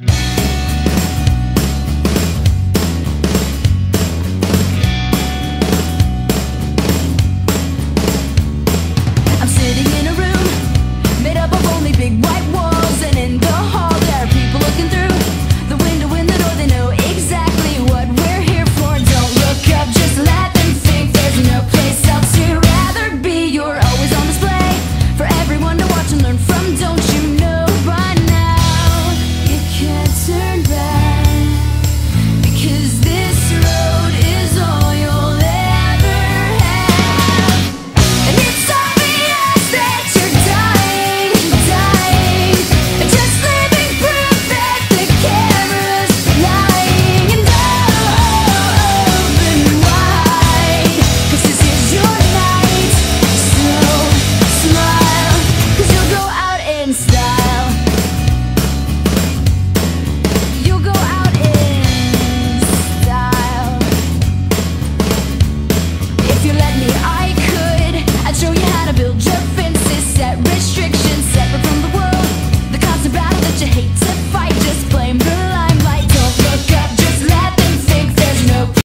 I'm sitting in a room made up of only big white walls.